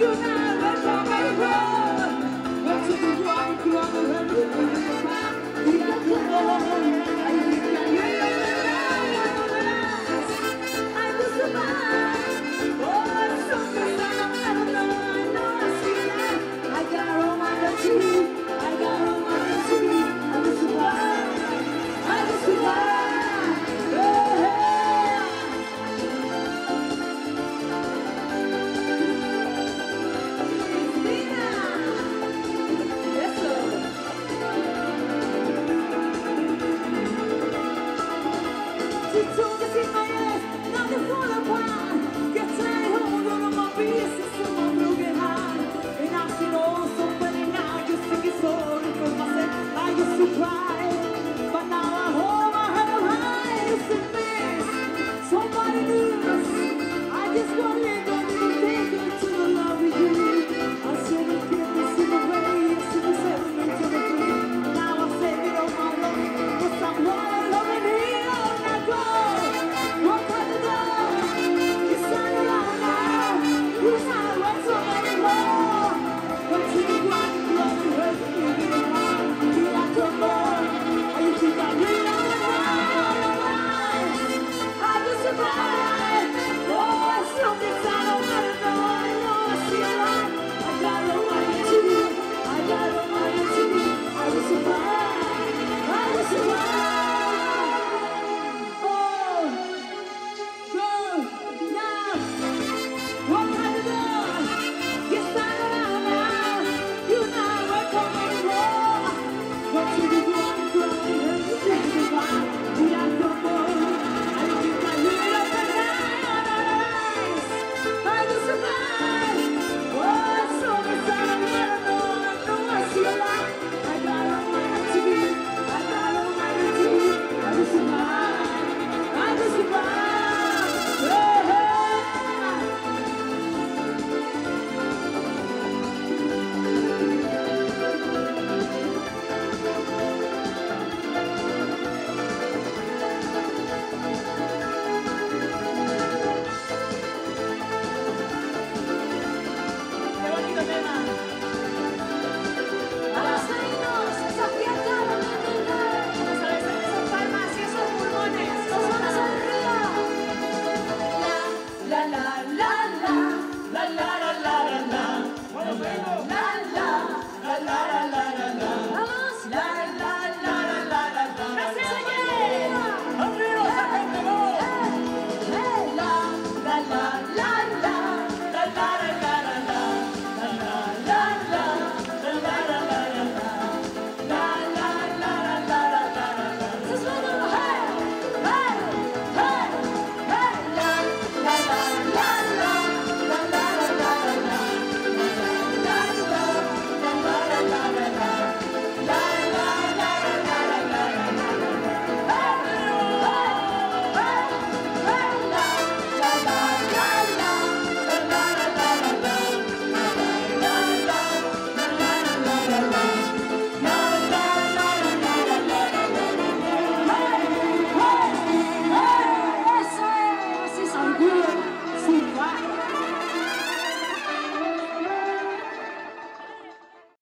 you now.